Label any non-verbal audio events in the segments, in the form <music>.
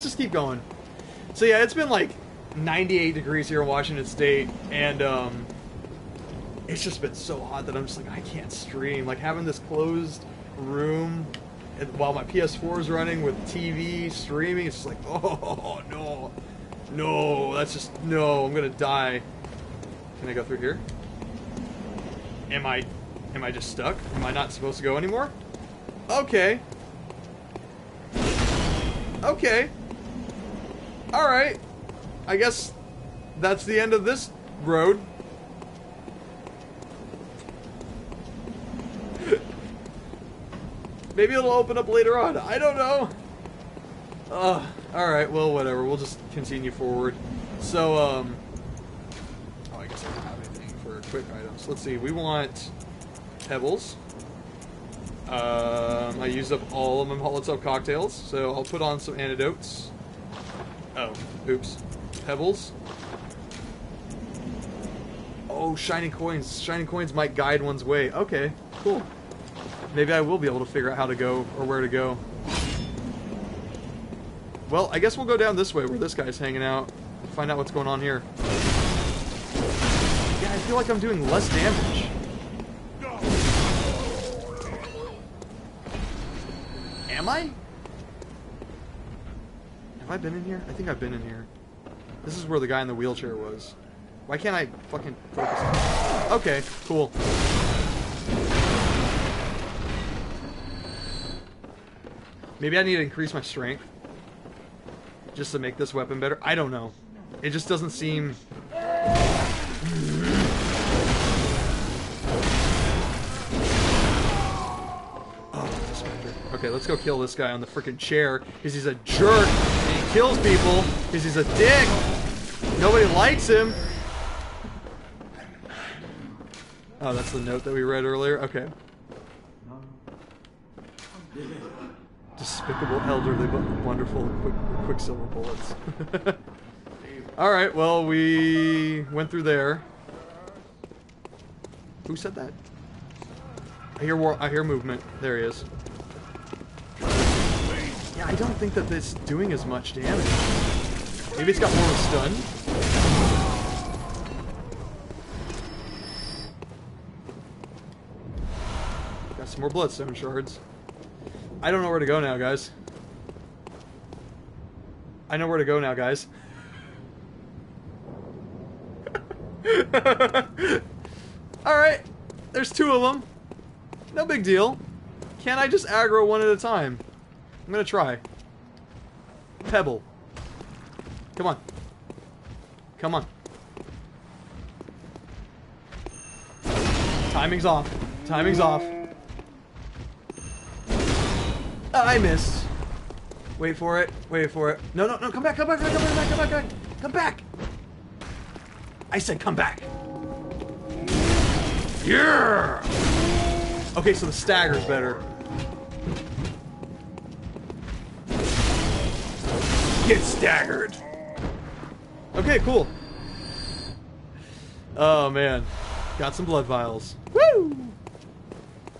just keep going. So yeah, it's been like 98 degrees here in Washington State, and um, it's just been so hot that I'm just like I can't stream. Like having this closed room while my PS4 is running with TV streaming, it's just like <laughs> oh no, no, that's just no. I'm gonna die. Can I go through here? Am I, am I just stuck? Am I not supposed to go anymore? Okay. Okay. Alright. I guess that's the end of this road. <laughs> Maybe it'll open up later on. I don't know. Uh, alright, well, whatever. We'll just continue forward. So, um... Oh, I guess I don't have anything for quick items. Let's see. We want pebbles. Um, I used up all of my Molotov cocktails, so I'll put on some antidotes. Oh, oops. Pebbles. Oh, shiny coins. Shiny coins might guide one's way. Okay, cool. Maybe I will be able to figure out how to go or where to go. Well, I guess we'll go down this way where this guy's hanging out. Find out what's going on here. Yeah, I feel like I'm doing less damage. Am I? Have I been in here? I think I've been in here. This is where the guy in the wheelchair was. Why can't I fucking focus? Okay, cool. Maybe I need to increase my strength. Just to make this weapon better. I don't know. It just doesn't seem... Oh. Okay, let's go kill this guy on the freaking chair. Because he's a jerk. Kills people. Because he's a dick. Nobody likes him. Oh, that's the note that we read earlier? Okay. Despicable, elderly, but wonderful quick, quicksilver bullets. <laughs> Alright, well, we went through there. Who said that? I hear war I hear movement. There he is. Yeah, I don't think that this doing as much damage. Maybe it's got more of a stun. Got some more bloodstone shards. I don't know where to go now, guys. I know where to go now, guys. <laughs> Alright, there's two of them. No big deal. Can't I just aggro one at a time? I'm gonna try. Pebble. Come on. Come on. Timing's off. Timing's off. I missed. Wait for it. Wait for it. No, no, no. Come back. Come back. Come back. Come back. Come back. Come back. Come back. I said come back. Yeah. Okay, so the stagger's better. Get staggered. Okay, cool. Oh man, got some blood vials. Woo!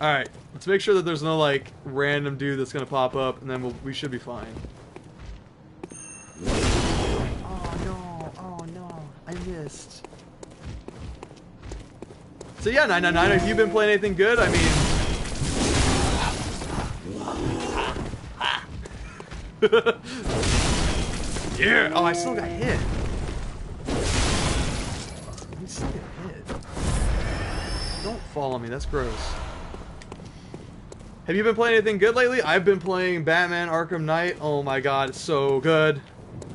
All right, let's make sure that there's no like random dude that's gonna pop up, and then we'll, we should be fine. Oh no! Oh no! I missed. So yeah, 999, have you been playing anything good? I mean... <laughs> yeah! Oh, I still got hit. You still get hit. Don't follow me, that's gross. Have you been playing anything good lately? I've been playing Batman Arkham Knight. Oh my god, it's so good.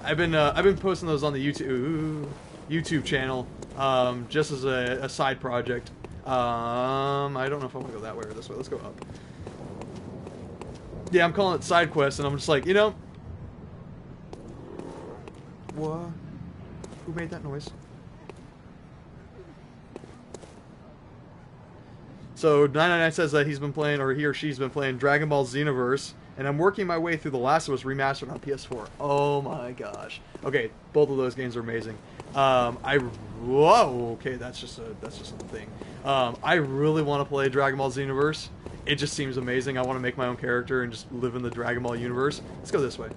I've been uh, I've been posting those on the YouTube YouTube channel um, just as a, a side project. Um, I don't know if I want to go that way or this way. Let's go up. Yeah, I'm calling it side quest, and I'm just like, you know, what? Who made that noise? So 999 says that he's been playing, or he or she's been playing Dragon Ball Xenoverse, and I'm working my way through The Last of Us remastered on PS4. Oh my gosh. Okay, both of those games are amazing. Um, I whoa. Okay, that's just a that's just a thing. Um, I really want to play Dragon Ball Xenoverse. It just seems amazing. I want to make my own character and just live in the Dragon Ball universe. Let's go this way.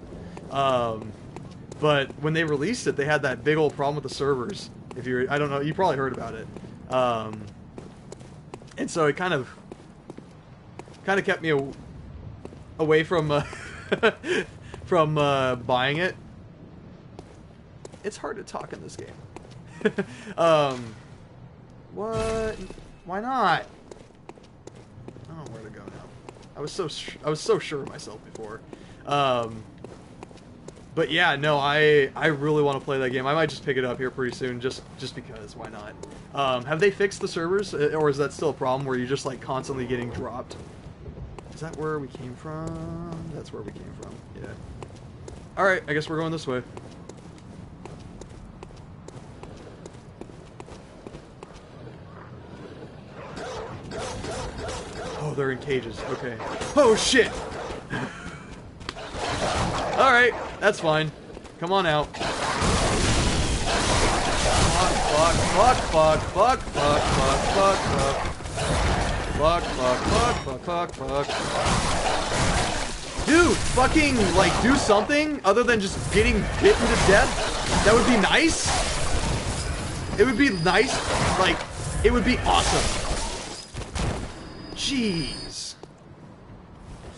Um, but when they released it, they had that big old problem with the servers. If you, I don't know, you probably heard about it. Um, and so it kind of, kind of kept me a, away from, uh, <laughs> from uh, buying it. It's hard to talk in this game. <laughs> um, what? Why not? I don't know where to go now. I was so I was so sure of myself before. Um, but yeah, no, I I really want to play that game. I might just pick it up here pretty soon, just just because. Why not? Um, have they fixed the servers, uh, or is that still a problem where you're just like constantly getting dropped? Is that where we came from? That's where we came from. Yeah. All right, I guess we're going this way. Oh, they're in cages. Okay. Oh shit. <laughs> All right, that's fine. Come on out. Fuck, fuck, fuck, fuck, fuck, fuck, fuck, fuck, fuck. Fuck, fuck, fuck, fuck, fuck, fuck. Dude, fucking, like, do something other than just getting bitten to death. That would be nice. It would be nice. Like, it would be awesome. Jeez.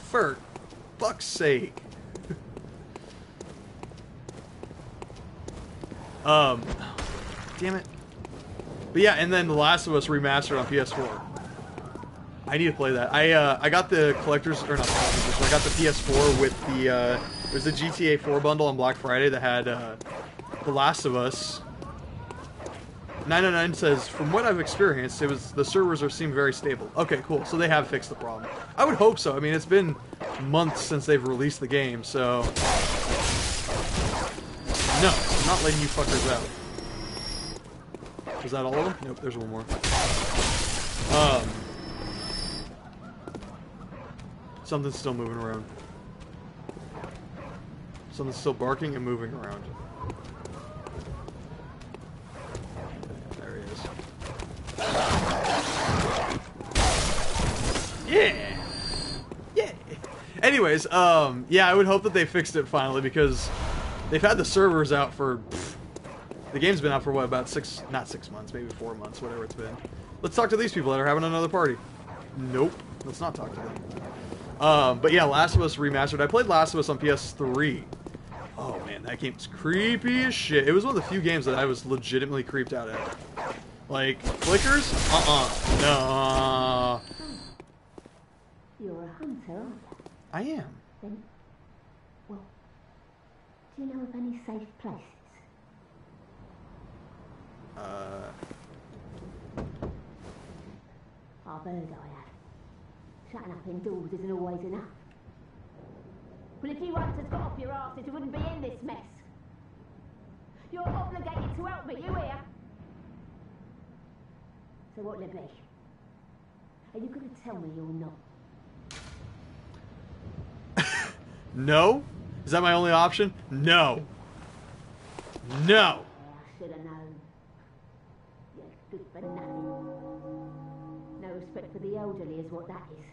For fuck's sake. Um, damn it. But yeah, and then The Last of Us remastered on PS4. I need to play that. I uh, I got the collector's or not collector's I got the PS4 with the uh, there's the GTA 4 bundle on Black Friday that had uh, The Last of Us. 909 says, from what I've experienced, it was the servers are seem very stable. Okay, cool. So they have fixed the problem. I would hope so. I mean, it's been months since they've released the game, so no, I'm not letting you fuckers out. Was that all of them? Nope, there's one more. Um, something's still moving around. Something's still barking and moving around. There he is. Yeah! Yeah! Anyways, um, yeah, I would hope that they fixed it finally because They've had the servers out for... Pff, the game's been out for, what, about six... Not six months, maybe four months, whatever it's been. Let's talk to these people that are having another party. Nope. Let's not talk to them. Um, but yeah, Last of Us Remastered. I played Last of Us on PS3. Oh, man, that game's creepy as shit. It was one of the few games that I was legitimately creeped out at. Like, flickers? Uh-uh. No. You're a hunter, I am. then. Well, do you know of any safe places? Uh, I've heard I have. Shutting up indoors isn't always enough. Well, if you hunters got off your asses, you wouldn't be in this mess. You're obligated to help me, you hear? So what'll it be? Are you going to tell me you're not? <laughs> no? Is that my only option? No. No. I should have known. You're good for nothing. No respect for the elderly is what that is.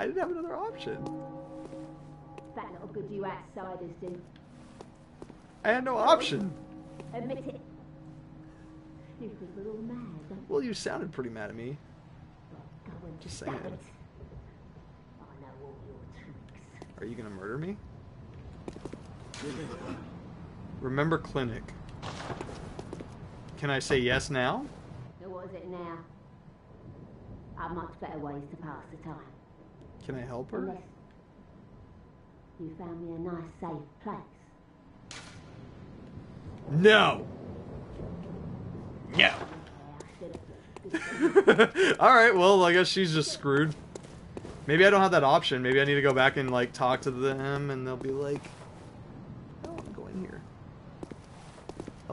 I didn't have another option. That of good you outsiders do. I had no option. Admit it. You think we're all mad, don't you? Well, you sounded pretty mad at me. Just saying. it. I know all your tricks. Are you gonna murder me? Remember clinic. Can I say yes now? Now what is it now? I've much better ways to pass the time. Can I help her? Unless you found me a nice safe place. No. No. Okay, I should have. All right. Well, I guess she's just screwed. Maybe I don't have that option. Maybe I need to go back and like talk to them, and they'll be like, "I don't want to go in here."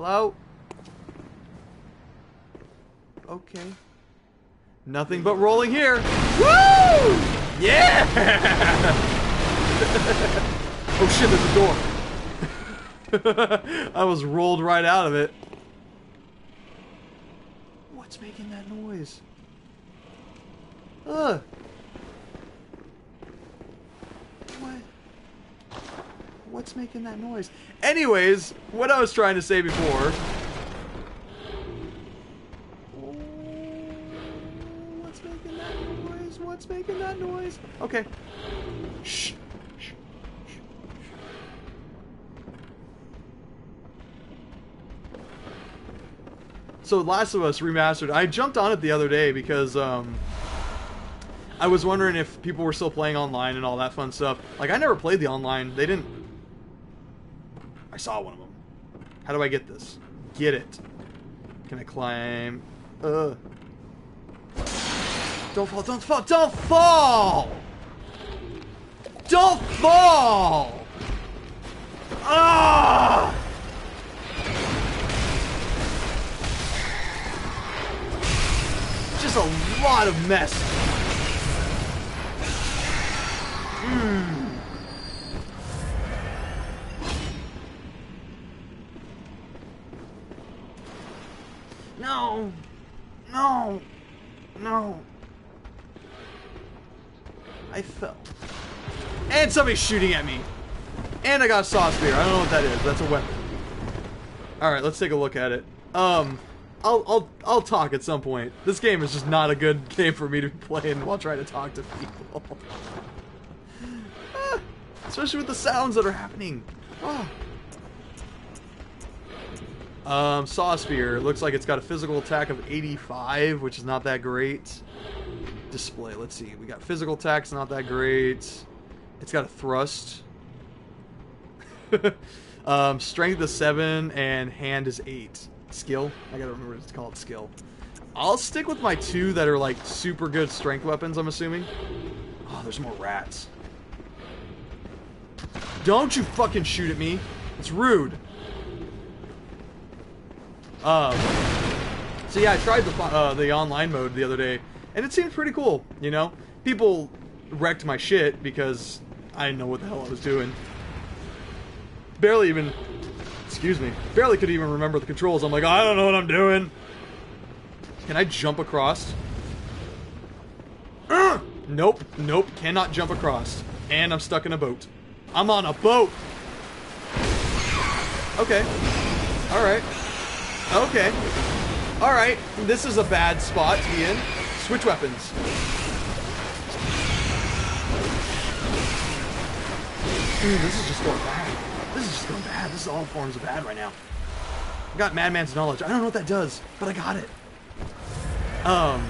Hello. Okay. Nothing but rolling here. Woo! Yeah! <laughs> oh shit! There's a door. <laughs> I was rolled right out of it. What's making that noise? Ugh. What? What's making that noise? Anyways, what I was trying to say before. What's making that noise? What's making that noise? Okay. Shh. So Last of Us remastered. I jumped on it the other day because um, I was wondering if people were still playing online and all that fun stuff. Like I never played the online. They didn't. Saw one of them. How do I get this? Get it. Can I climb? Uh. Don't fall! Don't fall! Don't fall! Don't fall! Ah! Just a lot of mess. Shooting at me. And I got a saw spear. I don't know what that is. That's a weapon. Alright, let's take a look at it. Um, I'll, I'll, I'll talk at some point. This game is just not a good <laughs> game for me to be playing while trying to talk to people. <laughs> Ah, especially with the sounds that are happening. Oh. Um, Saw Spear. Looks like it's got a physical attack of 85, which is not that great. Display. Let's see. We got physical attacks, not that great. It's got a thrust. <laughs> um, strength is 7 and hand is 8. Skill? I gotta remember what it's called skill. I'll stick with my two that are like super good strength weapons, I'm assuming. Oh, there's more rats. Don't you fucking shoot at me. It's rude. Um, so yeah, I tried the uh, the online mode the other day, and it seemed pretty cool. You know, people wrecked my shit because I didn't know what the hell I was doing. Barely even, excuse me, barely could even remember the controls. I'm like, I don't know what I'm doing. Can I jump across? Uh, nope, nope, cannot jump across. And I'm stuck in a boat. I'm on a boat. Okay. Alright. Okay. Alright. This is a bad spot to be in. Switch weapons. Dude, this is just going bad. This is just going bad. This is all forms of bad right now. I got Madman's knowledge. I don't know what that does, but I got it. Um,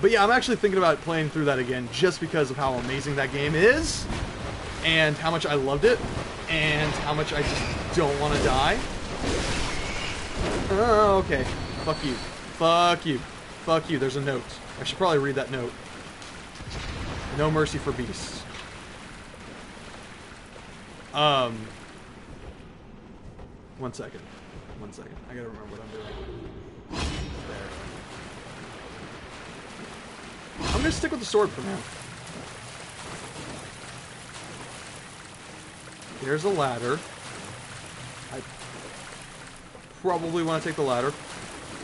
but yeah, I'm actually thinking about playing through that again just because of how amazing that game is, and how much I loved it, and how much I just don't want to die. Oh, okay. Fuck you. Fuck you. Fuck you. There's a note. I should probably read that note. No mercy for beasts. Um. One second. One second. I gotta remember what I'm doing. There. I'm gonna stick with the sword for now. There's a ladder. I probably want to take the ladder.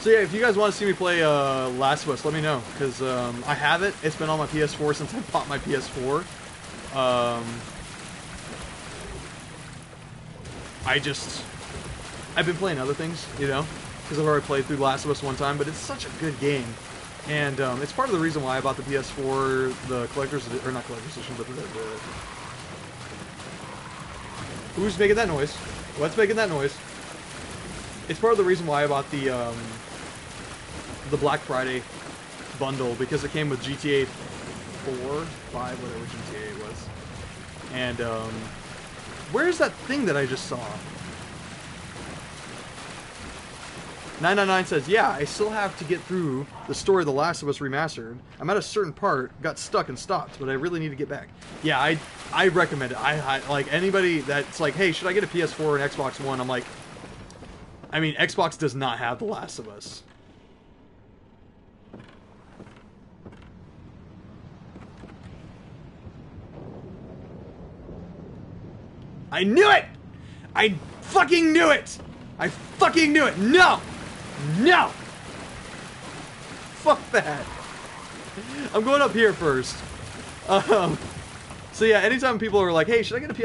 So yeah, if you guys want to see me play uh, Last of Us, let me know because um, I have it. It's been on my PS4 since I bought my PS4. Um, I just I've been playing other things, you know, because I've already played through Last of Us one time. But it's such a good game, and um, it's part of the reason why I bought the PS4, the collector's or not collector's edition, but the, the who's making that noise? What's making that noise? It's part of the reason why I bought the um, the Black Friday bundle because it came with GTA 4, 5, whatever GTA was. And um, where's that thing that I just saw? 999 says, yeah, I still have to get through the story of The Last of Us Remastered. I'm at a certain part, got stuck and stopped, but I really need to get back. Yeah, I I recommend it. I, I like anybody that's like, hey, should I get a PS4 and Xbox One? I'm like, I mean, Xbox does not have The Last of Us. I knew it! I fucking knew it! I fucking knew it! No! No! Fuck that. I'm going up here first. Um, so yeah, anytime people are like, hey, should I get a PS